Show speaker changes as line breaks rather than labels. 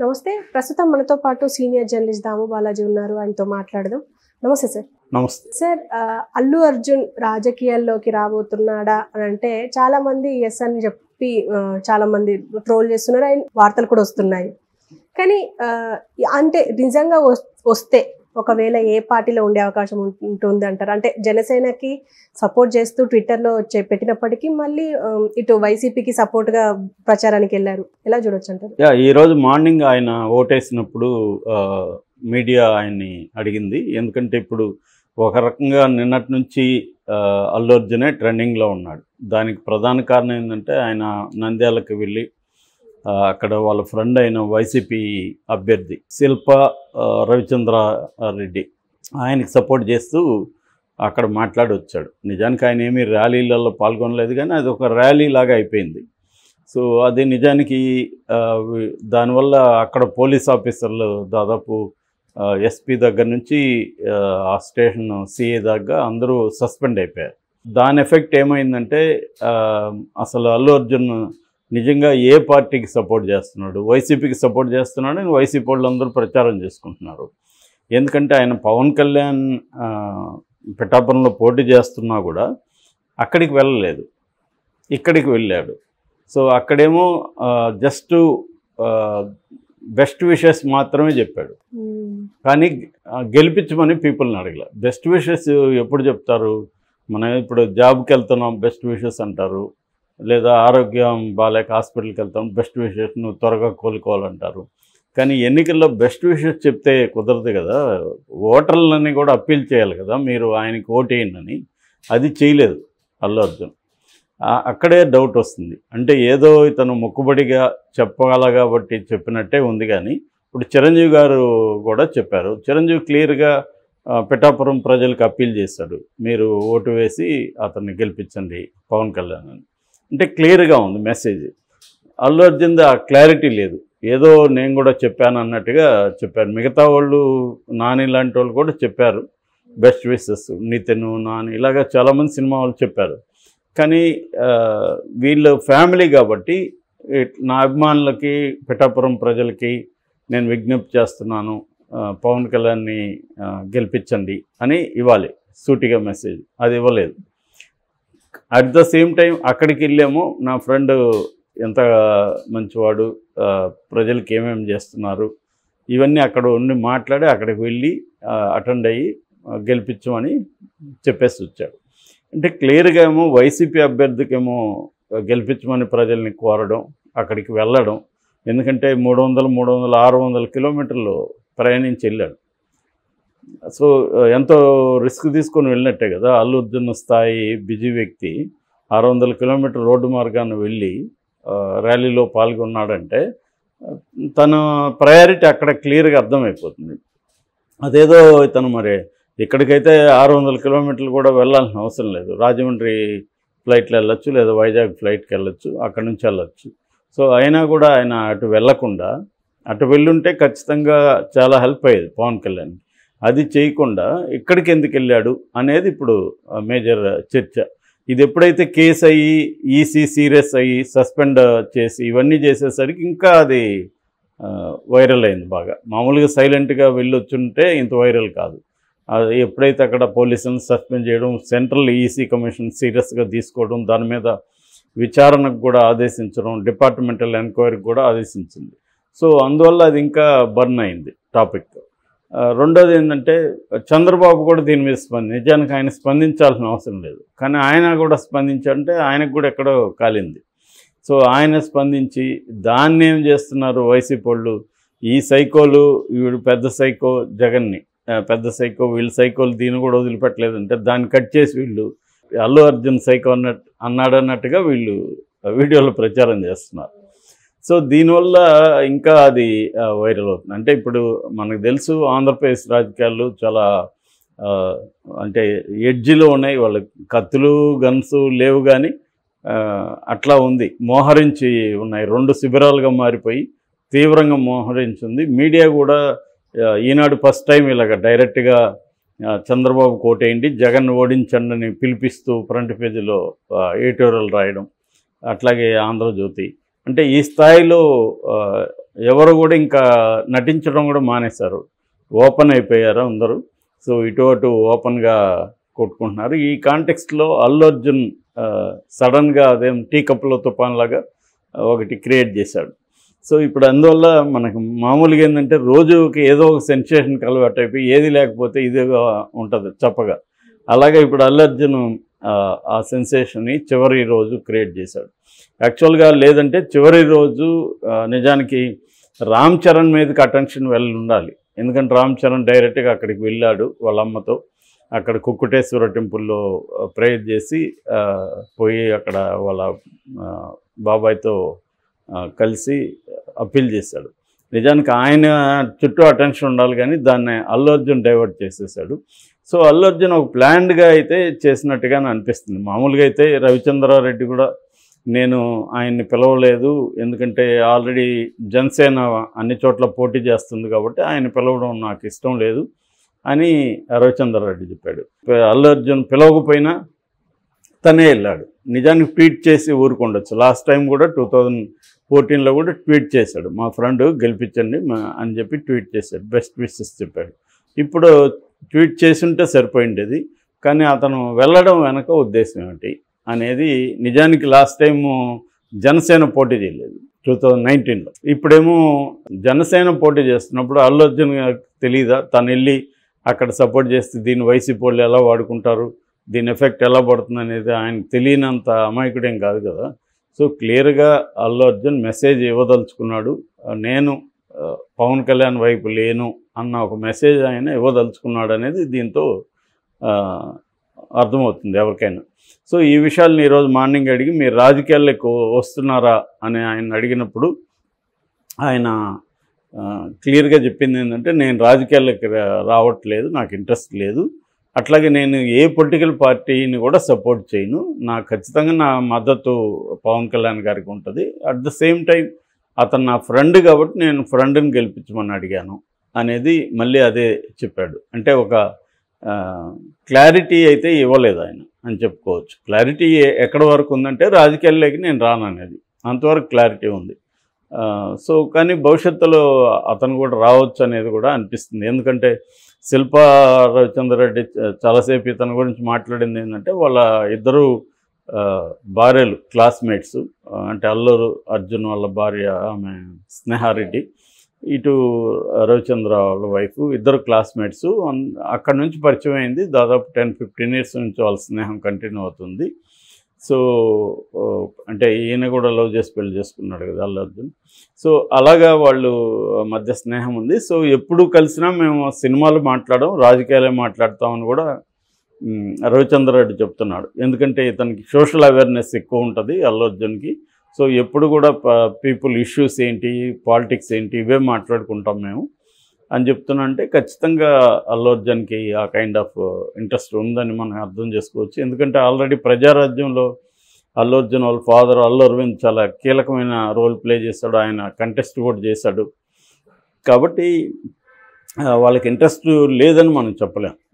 నమస్తే. ప్రస్తుతం మనతో పాటు సీనియర్ జర్నలిస్ట్ దాము బాలాజీ ఉన్నారు. ఆయనతో మాట్లాడదాం. నమస్తే సార్.
నమస్తే.
సార్ అల్లు అర్జున్ రాజకీయాల్లోకి రాబోతున్నాడా అని అంటే చాలా మంది ఎస్ అని చెప్పి చాలా మంది ట్రోల్ చేస్తున్నారు. అండ్ వార్తలు కూడా వస్తున్నాయి. కానీ అంటే నిజంగా వస్- వస్తే ఒకవేళ ఏ పార్టీలో ఉండే అవకాశం ఉంటుంది అంటారు. అంటే జనసేనకి సపోర్ట్ చేస్తూ ట్విట్టర్లో పెట్టినప్పటికీ మళ్ళీ ఇటు వైసీపీకి సపోర్ట్గా ప్రచారానికి వెళ్ళారు. ఎలా చూడొచ్చు అంటారు?
ఈ ఈరోజు మార్నింగ్ ఆయన ఓటేసినప్పుడు మీడియా ఆయన్ని అడిగింది. ఎందుకంటే ఇప్పుడు ఒక రకంగా నిన్నటి నుంచి అల్లు అర్జునే ట్రెండింగ్లో ఉన్నాడు. దానికి ప్రధాన కారణం ఏంటంటే ఆయన నంద్యాలకు వెళ్ళి అక్కడ వాళ్ళ ఫ్రెండ్ అయిన వైసీపీ అభ్యర్థి శిల్ప రవిచంద్ర రెడ్డి. ఆయనకి సపోర్ట్ చేస్తూ అక్కడ మాట్లాడి వచ్చాడు. నిజానికి ఆయన ఏమీ ర్యాలీలలో పాల్గొనలేదు కానీ అది ఒక ర్యాలీ లాగా అయిపోయింది. సో అది నిజానికి దానివల్ల అక్కడ పోలీస్ ఆఫీసర్లు దాదాపు ఎస్పీ దగ్గర నుంచి ఆ, స్టేషన్ సిఏ దాకా అందరూ సస్పెండ్ అయిపోయారు. దాని ఎఫెక్ట్ ఏమైందంటే అసలు అల్లు అర్జున్ నిజంగా ఏ పార్టీకి సపోర్ట్ చేస్తున్నాడు? వైసీపీకి సపోర్ట్ చేస్తున్నాడు అని వైసీపీ వాళ్ళు అందరూ ప్రచారం చేసుకుంటున్నారు. ఎందుకంటే ఆయన పవన్ కళ్యాణ్ పిఠాపురంలో పోటీ చేస్తున్నా కూడా అక్కడికి వెళ్ళలేదు. ఇక్కడికి వెళ్ళాడు. సో అక్కడేమో జస్ట్ బెస్ట్ విషెస్ మాత్రమే చెప్పాడు. కానీ గెలిపించమని పీపుల్ని అడగల. బెస్ట్ విషెస్ ఎప్పుడు చెప్తారు? మనం ఇప్పుడు జాబ్కి వెళ్తున్నాం బెస్ట్ విషెస్ అంటారు. లేదా ఆరోగ్యం బాగాలేక హాస్పిటల్కి వెళ్తాం బెస్ట్ విషెస్ నువ్వు త్వరగా కోలుకోవాలంటారు. కానీ ఎన్నికల్లో బెస్ట్ విషెస్ చెప్తే కుదరదు కదా. ఓటర్లని కూడా అప్పీల్ చేయాలి కదా. మీరు ఆయనకి ఓటేయండి అది చేయలేదు అల్లు అర్జున్. అక్కడే డౌట్ వస్తుంది. అంటే ఏదో ఇతను మొక్కుబడిగా చెప్పగల కాబట్టి చెప్పినట్టే ఉంది కానీ ఇప్పుడు చిరంజీవి గారు కూడా చెప్పారు. చిరంజీవి క్లియర్గా పిఠాపురం ప్రజలకు అప్పీల్ చేశాడు. మీరు ఓటు వేసి అతన్ని గెలిపించండి పవన్ కళ్యాణ్ అని అంటే క్లియర్గా ఉంది మెసేజ్. అల్లు అర్జున్ది ఆ క్లారిటీ లేదు. ఏదో నేను కూడా చెప్పాను అన్నట్టుగా చెప్పారు. మిగతా వాళ్ళు నాని లాంటి వాళ్ళు కూడా చెప్పారు. బెస్ట్ విషెస్ నితిన్ నాని ఇలాగా చాలామంది సినిమా వాళ్ళు చెప్పారు. కానీ వీళ్ళు ఫ్యామిలీ కాబట్టి నా అభిమానులకి పిఠాపురం ప్రజలకి నేను విజ్ఞప్తి చేస్తున్నాను. పవన్ కళ్యాణ్ని గెలిపించండి అని ఇవ్వాలి. సూటిగా మెసేజ్. అది ఇవ్వలేదు. అట్ ద సేమ్ టైం అక్కడికి వెళ్ళాము. నా ఫ్రెండ్ ఎంత మంచివాడు ప్రజలకి ఏమేమి చేస్తున్నారు ఇవన్నీ అక్కడ ఉండి మాట్లాడి అక్కడికి వెళ్ళి అటెండ్ అయ్యి గెలిపించమని చెప్పేసి వచ్చాడు. అంటే క్లియర్గా ఏమో వైసీపీ అభ్యర్థికేమో గెలిపించమని ప్రజల్ని కోరడం అక్కడికి వెళ్ళడం ఎందుకంటే మూడు వందలు మూడు వందల ఆరు వందల కిలోమీటర్లు ప్రయాణించి వెళ్ళాడు. సో ఎంతో రిస్క్ తీసుకొని వెళ్ళినట్టే కదా. అల్లుద్దున్న స్థాయి బిజీ వ్యక్తి. ఆరు వందల కిలోమీటర్ రోడ్డు మార్గాన్ని వెళ్ళి ర్యాలీలో పాల్గొన్నాడంటే తన ప్రయారిటీ అక్కడ క్లియర్గా అర్థమైపోతుంది. అదేదో ఇతను మరి ఇక్కడికైతే ఆరు వందల కిలోమీటర్లు కూడా వెళ్ళాల్సిన అవసరం లేదు. రాజమండ్రి ఫ్లైట్లో వెళ్ళొచ్చు లేదా వైజాగ్ ఫ్లైట్కి వెళ్ళొచ్చు అక్కడి నుంచి వెళ్ళొచ్చు. సో అయినా కూడా ఆయన అటు వెళ్ళకుండా అటు వెళ్ళుంటే ఖచ్చితంగా చాలా హెల్ప్ అయ్యేది పవన్ కళ్యాణ్ అది చేయకుండా ఇక్కడికి ఎందుకు వెళ్ళాడు అనేది ఇప్పుడు మేజర్ చర్చ. ఇది ఎప్పుడైతే కేసు అయ్యి ఈసీ సీరియస్ అయ్యి సస్పెండ్ చేసి ఇవన్నీ చేసేసరికి ఇంకా అది వైరల్ అయింది బాగా. మామూలుగా సైలెంట్గా వెళ్ళొచ్చుంటే ఇంత వైరల్ కాదు. అది ఎప్పుడైతే అక్కడ పోలీసులను సస్పెండ్ చేయడం సెంట్రల్ ఈసీ కమిషన్ సీరియస్గా తీసుకోవడం దాని మీద విచారణకు కూడా ఆదేశించడం డిపార్ట్మెంటల్ ఎంక్వైరీకి కూడా ఆదేశించింది. సో అందువల్ల అది ఇంకా బర్న్ అయింది టాపిక్. రెండోది ఏంటంటే చంద్రబాబు కూడా దీని మీద స్పంది నిజానికి ఆయన స్పందించాల్సిన అవసరం లేదు. కానీ ఆయన కూడా స్పందించంటే ఆయనకు కూడా ఎక్కడో కాలింది. సో ఆయన స్పందించి దాన్ని ఏం చేస్తున్నారు వైసీపీ వాళ్ళు? ఈ సైకోలు వీడు పెద్ద సైకో జగన్ని పెద్ద సైకో వీళ్ళు సైకోలు దీన్ని కూడా వదిలిపెట్టలేదు అంటే దాన్ని కట్ చేసి వీళ్ళు అల్లు అర్జున్ సైకో అన్నట్టు అన్నాడు అన్నట్టుగా వీళ్ళు వీడియోలో ప్రచారం చేస్తున్నారు. సో దీనివల్ల ఇంకా అది వైరల్ అవుతుంది. అంటే ఇప్పుడు మనకు తెలుసు ఆంధ్రప్రదేశ్ రాజకీయాలు చాలా అంటే ఎడ్జిలో ఉన్నాయి వాళ్ళ కత్తులు గన్స్ లేవు కానీ అట్లా ఉంది. మోహరించి ఉన్నాయి. రెండు శిబిరాలుగా మారిపోయి తీవ్రంగా మోహరించింది మీడియా కూడా ఈనాడు ఫస్ట్ టైం ఇలాగ డైరెక్ట్గా చంద్రబాబు కోటేయండి జగన్ ఓడించండి అని పిలిపిస్తూ ఫ్రంట్ పేజీలో ఎడిటోరియల్ రాయడం అట్లాగే ఆంధ్రజ్యోతి అంటే ఈ స్థాయిలో ఎవరు కూడా ఇంకా నటించడం కూడా మానేశారు. ఓపెన్ అయిపోయారు అందరూ. సో ఇటు అటు ఓపెన్గా కొట్టుకుంటున్నారు. ఈ కాంటెక్స్ట్లో అల్లు అర్జున్ సడన్గా అదేం టీ కప్పులో తుఫాన్ లాగా ఒకటి క్రియేట్ చేశాడు. సో ఇప్పుడు అందువల్ల మనకు మామూలుగా ఏంటంటే రోజుకి ఏదో ఒక సెన్సేషన్ కలవాటైపోయి ఏది లేకపోతే ఇదిగా ఉంటుంది చప్పగా. అలాగే ఇప్పుడు అల్లు అర్జున్ ఆ, సెన్సేషన్ని చివరి రోజు క్రియేట్ చేశాడు. యాక్చువల్గా లేదంటే చివరి రోజు నిజానికి రామ్ చరణ్ మీదకి అటెన్షన్ వెళ్ళి ఉండాలి ఎందుకంటే రామ్ చరణ్ డైరెక్ట్గా అక్కడికి వెళ్ళాడు వాళ్ళ అమ్మతో అక్కడ కుక్కుటేశ్వర టెంపుల్లో ప్రేయర్ చేసి పోయి అక్కడ వాళ్ళ బాబాయ్తో కలిసి అప్పీల్ చేశాడు. నిజానికి ఆయన చుట్టూ అటెన్షన్ ఉండాలి కానీ దాన్ని అల్లు అర్జున్ డైవర్ట్ చేసేసాడు సో అల్లు అర్జున్ ఒక ప్లాన్డ్గా అయితే చేసినట్టుగానే అనిపిస్తుంది. మామూలుగా అయితే రవిచంద్రారెడ్డి కూడా నేను ఆయన్ని పిలవలేదు. ఎందుకంటే ఆల్రెడీ జనసేన అన్ని చోట్ల పోటీ చేస్తుంది కాబట్టి ఆయన పిలవడం నాకు ఇష్టం లేదు అని రవిచంద్రారెడ్డి చెప్పాడు. అల్లు అర్జున్ పిలవకపోయినా తనే వెళ్ళాడు. నిజానికి ట్వీట్ చేసి ఊరుకుండొచ్చు. లాస్ట్ టైం కూడా టూ థౌజండ్ ఫోర్టీన్లో కూడా ట్వీట్ చేశాడు. మా ఫ్రెండ్ గెలిపించండి మా- అని చెప్పి ట్వీట్ చేశాడు. బెస్ట్ విషెస్ చెప్పాడు. ఇప్పుడు ట్వీట్ చేసి ఉంటే సరిపోయిండేది. కానీ అతను వెళ్ళడం వెనక ఉద్దేశం ఏమిటి అనేది నిజానికి లాస్ట్ టైము జనసేన పోటీ చేయలేదు టూ థౌజండ్ నైన్టీన్లో ఇప్పుడేమో జనసేన పోటీ చేస్తున్నప్పుడు అల్లు అర్జున్ తెలియదా తను వెళ్ళి అక్కడ సపోర్ట్ చేస్తే దీన్ని వైసీపీ వాళ్ళు ఎలా వాడుకుంటారు? దీని ఎఫెక్ట్ ఎలా పడుతుంది అనేది ఆయనకు తెలియనంత అమాయకుడేం కాదు కదా. సో క్లియర్గా అల్లు అర్జున్ మెసేజ్ ఇవ్వదలుచుకున్నాడు. నేను పవన్ కళ్యాణ్ వైపు లేను అన్న ఒక మెసేజ్ ఆయన ఇవ్వదలుచుకున్నాడు అనేది దీంతో అర్థమవుతుంది ఎవరికైనా. సో ఈ విషయాలను ఈరోజు మార్నింగ్ అడిగి మీరు రాజకీయాల్లో వస్తున్నారా అని ఆయన అడిగినప్పుడు ఆయన క్లియర్గా చెప్పింది ఏంటంటే నేను రాజకీయాల్లోకి రా- రావట్లేదు నాకు ఇంట్రెస్ట్ లేదు. అట్లాగే నేను ఏ పొలిటికల్ పార్టీని కూడా సపోర్ట్ చేయను. నాకు ఖచ్చితంగా నా మద్దతు పవన్ కళ్యాణ్ గారికి ఉంటుంది. అట్ ద సేమ్ టైం అతను నా ఫ్రెండ్ కాబట్టి నేను ఫ్రెండ్ని గెలిపించమని అడిగాను అనేది మళ్ళీ అదే చెప్పాడు. అంటే ఒక క్లారిటీ అయితే ఇవ్వలేదు ఆయన అని చెప్పుకోవచ్చు. క్లారిటీ ఎక్కడ వరకు ఉందంటే రాజకీయాల్లోకి నేను రాననేది అనేది. అంతవరకు క్లారిటీ ఉంది. సో కానీ భవిష్యత్తులో అతను కూడా రావచ్చు అనేది కూడా అనిపిస్తుంది. ఎందుకంటే శిల్పా రవిచంద్రరెడ్డి చాలాసేపు ఇతని గురించి మాట్లాడింది ఏంటంటే వాళ్ళ ఇద్దరు భార్యలు క్లాస్మేట్స్ అంటే అల్లూరు అర్జున్ వాళ్ళ భార్య ఆమె స్నేహారెడ్డి ఇటు రవిచంద్ర వాళ్ళ వైఫ్ ఇద్దరు క్లాస్మేట్స్ అక్కడ నుంచి పరిచయం అయింది. దాదాపు టెన్ ఫిఫ్టీన్ ఇయర్స్ నుంచి వాళ్ళ స్నేహం కంటిన్యూ అవుతుంది. సో అంటే ఈయన కూడా లవ్ చేసి పెళ్ళి చేసుకున్నాడు కదా అల్లు అర్జున్. సో అలాగా వాళ్ళు మధ్య స్నేహం ఉంది. సో ఎప్పుడు కలిసినా మేము సినిమాలు మాట్లాడడం రాజకీయాలే మాట్లాడతామని కూడా రవిచంద్ర రెడ్డి చెప్తున్నాడు. ఎందుకంటే ఇతనికి సోషల్ అవేర్నెస్ ఎక్కువ ఉంటుంది అల్లు అర్జున్కి. సో ఎప్పుడు కూడా పీపుల్ ఇష్యూస్ ఏంటి పాలిటిక్స్ ఏంటి ఇవే మాట్లాడుకుంటాం మేము. అని చెప్తున్నా అంటే ఖచ్చితంగా అల్లు అర్జున్కి ఆ కైండ్ ఆఫ్ ఇంట్రెస్ట్ ఉందని మనం అర్థం చేసుకోవచ్చు. ఎందుకంటే ఆల్రెడీ ప్రజారాజ్యంలో అల్లు అర్జున్ వాళ్ళ ఫాదర్ అల్లు అరవింద్ చాలా కీలకమైన రోల్ ప్లే చేశాడు. ఆయన కంటెస్ట్ కూడా చేశాడు. కాబట్టి వాళ్ళకి ఇంట్రెస్ట్ లేదని మనం చెప్పలేం.